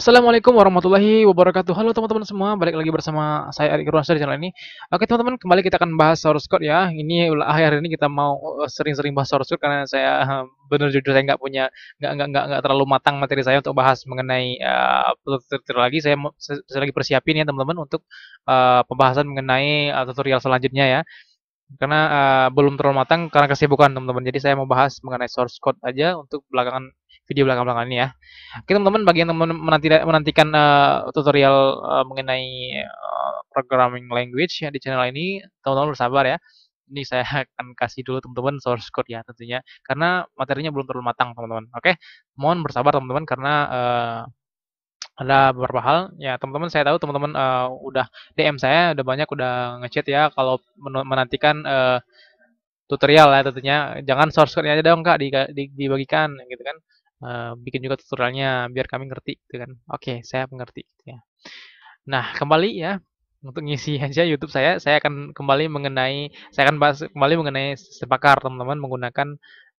Assalamualaikum warahmatullahi wabarakatuh. Halo teman-teman semua, balik lagi bersama saya Arik Irwansyah di channel ini. Oke teman-teman, kembali kita akan bahas source code ya. Ini akhir ini kita mau eh, sering-sering bahas source code karena saya eh, benar jujur saya nggak punya nggak nggak nggak nggak terlalu matang materi saya untuk bahas mengenai uh, tutorial lagi. Saya, saya lagi persiapin ya teman-teman untuk uh, pembahasan mengenai uh, tutorial selanjutnya ya karena uh, belum terlalu matang karena kesibukan teman-teman. Jadi saya mau bahas mengenai source code aja untuk belakangan video belakang-belakang ini ya. Oke teman-teman, bagi yang teman menanti, menantikan uh, tutorial uh, mengenai uh, programming language ya di channel ini, teman-teman bersabar ya. Ini saya akan kasih dulu teman-teman source code ya tentunya, karena materinya belum terlalu matang teman-teman. Oke, mohon bersabar teman-teman karena uh, ada beberapa hal. Ya teman-teman saya tahu teman-teman uh, udah DM saya udah banyak udah ngechat ya kalau menantikan uh, tutorial ya tentunya. Jangan source code aja dong kak dibagikan gitu kan. Uh, bikin juga tutorialnya biar kami ngerti gitu kan. Oke saya mengerti gitu ya. Nah kembali ya untuk ngisi aja YouTube saya saya akan kembali mengenai saya akan bahas kembali mengenai sepakar teman-teman menggunakan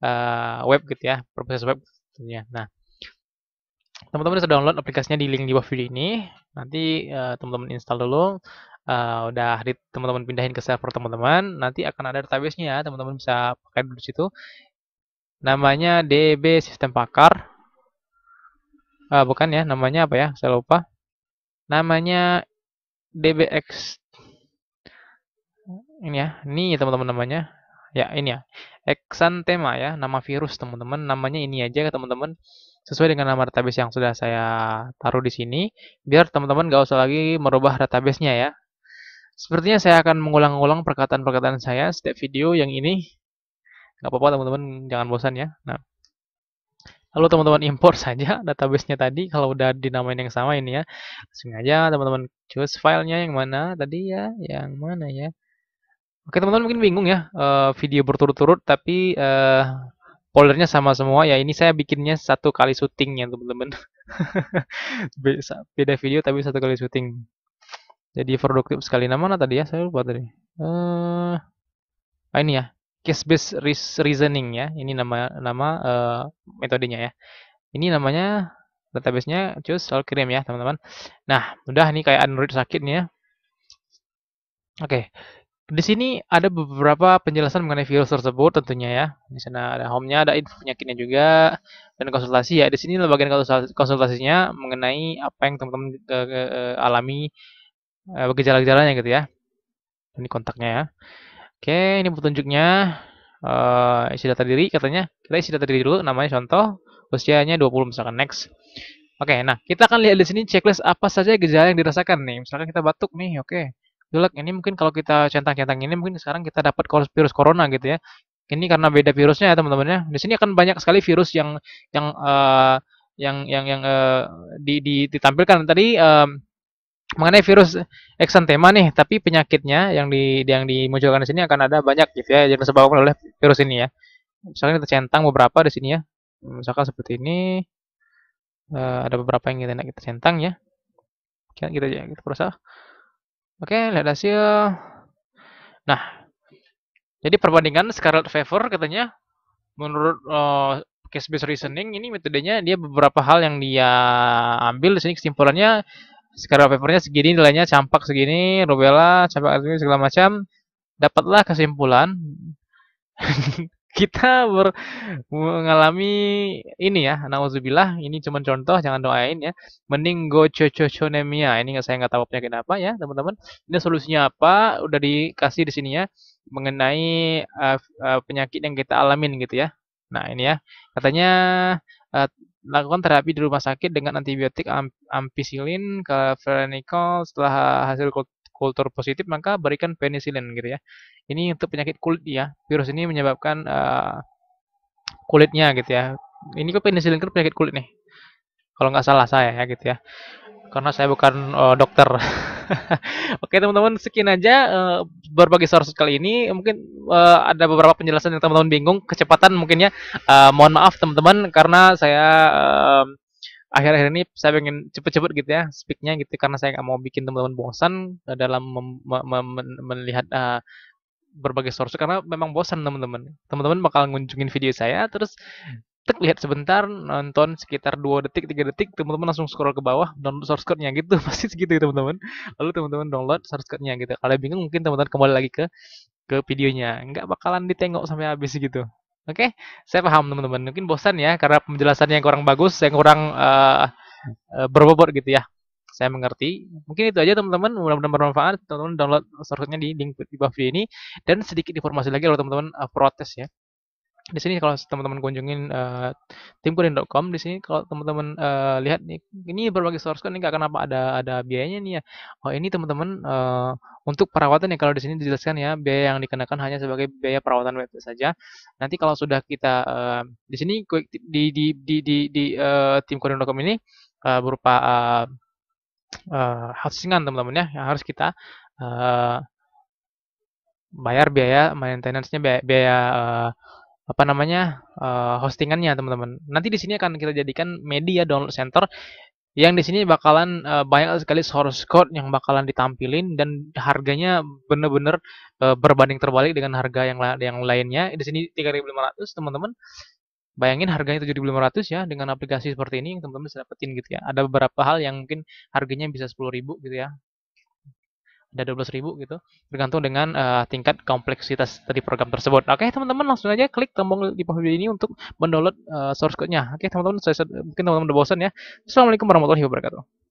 uh, web gitu ya berbasis web tentunya. Nah teman-teman bisa download aplikasinya di link di bawah video ini. Nanti uh, teman-teman install dulu. Uh, udah teman-teman pindahin ke server teman-teman. Nanti akan ada database-nya ya. Teman-teman bisa pakai dulu situ. Namanya DB Sistem Pakar. Uh, bukan ya, namanya apa ya? Saya lupa. Namanya DBX. Ini ya, ini teman-teman namanya. Ya, ini ya. Exantema ya, nama virus teman-teman. Namanya ini aja teman-teman sesuai dengan nama database yang sudah saya taruh di sini, biar teman-teman gak usah lagi merubah database-nya ya. Sepertinya saya akan mengulang-ulang perkataan-perkataan saya setiap video yang ini. Gak apa-apa teman-teman, jangan bosan ya. Nah, lalu teman-teman import saja database-nya tadi kalau udah dinamain yang sama ini ya. Langsung aja teman-teman choose filenya yang mana tadi ya, yang mana ya. Oke teman-teman mungkin bingung ya, uh, video berturut-turut tapi uh, foldernya sama semua. Ya ini saya bikinnya satu kali syuting ya teman-teman. Beda video tapi satu kali syuting. Jadi produktif sekali. Nama mana tadi ya? Saya lupa tadi. Uh, ini ya. Case based reasoning ya. Ini nama nama uh, metodenya ya. Ini namanya databasenya choose soal kirim ya teman-teman. Nah udah ini kayak android sakit nih ya. Oke. okay. Di sini ada beberapa penjelasan mengenai virus tersebut tentunya ya. Di sana ada home-nya, ada info penyakitnya juga, dan konsultasi ya. Di sini bagian konsultasinya mengenai apa yang teman-teman alami, uh, gejala-gejalanya gitu ya. Ini kontaknya ya. Oke, ini petunjuknya. Uh, isi data diri katanya. Kita isi data diri dulu, namanya contoh. Usianya 20 misalkan next. Oke, nah kita akan lihat di sini checklist apa saja gejala yang dirasakan nih. Misalkan kita batuk nih, oke jelek. Ini mungkin kalau kita centang-centang ini mungkin sekarang kita dapat virus corona gitu ya. Ini karena beda virusnya ya teman-teman ya di sini akan banyak sekali virus yang yang uh, yang yang yang uh, di, di, ditampilkan. Tadi uh, mengenai virus eksantema nih tapi penyakitnya yang di yang dimunculkan di sini akan ada banyak gitu ya yang disebabkan oleh virus ini ya. Misalnya kita centang beberapa di sini ya. Misalkan seperti ini uh, ada beberapa yang kita kita centang ya. Kita kita, kita berusaha Oke, lihat hasil. Nah, jadi perbandingan Scarlet Fever katanya menurut uh, case based reasoning ini metodenya dia beberapa hal yang dia ambil di sini kesimpulannya Scarlet Fevernya segini nilainya campak segini, rubella campak segini segala macam. Dapatlah kesimpulan kita ber, mengalami ini ya, nauzubillah, ini cuma contoh, jangan doain ya. Mending go gococonemia. Ini nggak saya nggak tahu penyakit apa ya, teman-teman. Ini solusinya apa? Udah dikasih di sini ya mengenai uh, uh, penyakit yang kita alamin gitu ya. Nah, ini ya. Katanya uh, lakukan terapi di rumah sakit dengan antibiotik ampicillin, claveranicol setelah hasil kultur positif maka berikan penicillin gitu ya. Ini untuk penyakit kulit ya. Virus ini menyebabkan uh, kulitnya gitu ya. Ini kok penicillin kan penyakit kulit nih. Kalau nggak salah saya ya gitu ya. Karena saya bukan uh, dokter. Oke teman-teman sekian aja uh, berbagi source kali ini. Mungkin uh, ada beberapa penjelasan yang teman-teman bingung. Kecepatan mungkin ya. Uh, mohon maaf teman-teman karena saya uh, akhir-akhir ini saya pengen cepet-cepet gitu ya speaknya gitu karena saya nggak mau bikin teman-teman bosan dalam melihat uh, berbagai source karena memang bosan teman-teman. Teman-teman bakal ngunjungin video saya terus tek lihat sebentar nonton sekitar 2 detik 3 detik teman-teman langsung scroll ke bawah download source code-nya gitu. Pasti segitu ya teman-teman. Lalu teman-teman download source code-nya gitu. Kalau bingung mungkin teman-teman kembali lagi ke ke videonya. Nggak bakalan ditengok sampai habis gitu. Oke, saya paham teman-teman. Mungkin bosan ya karena penjelasannya yang kurang bagus, yang kurang uh, berbobot gitu ya. Saya mengerti. Mungkin itu aja teman-teman. Mudah-mudahan bermanfaat. Teman-teman download source-nya di link di bawah video ini. Dan sedikit informasi lagi kalau teman-teman uh, protes ya di sini kalau teman-teman kunjungin uh, timkurin.com di sini kalau teman-teman uh, lihat nih ini berbagai source code ini nggak kenapa ada ada biayanya nih ya oh ini teman-teman uh, untuk perawatan ya kalau di sini dijelaskan ya biaya yang dikenakan hanya sebagai biaya perawatan web saja nanti kalau sudah kita uh, di sini di di di di, di uh, timkurin.com ini uh, berupa uh, uh, hostingan teman-teman ya yang harus kita uh, bayar biaya maintenance-nya biaya, biaya uh, apa namanya uh, hostingannya teman-teman. Nanti di sini akan kita jadikan media download center yang di sini bakalan uh, banyak sekali source code yang bakalan ditampilin dan harganya bener-bener uh, berbanding terbalik dengan harga yang yang lainnya. Di sini 3.500 teman-teman. Bayangin harganya 7.500 ya dengan aplikasi seperti ini teman-teman bisa dapetin gitu ya. Ada beberapa hal yang mungkin harganya bisa 10.000 gitu ya. Ada 12.000 gitu. Bergantung dengan uh, tingkat kompleksitas dari program tersebut. Oke teman-teman langsung aja klik tombol di bawah video ini untuk mendownload uh, source code-nya. Oke teman-teman saya mungkin teman-teman udah bosan ya. Assalamualaikum warahmatullahi wabarakatuh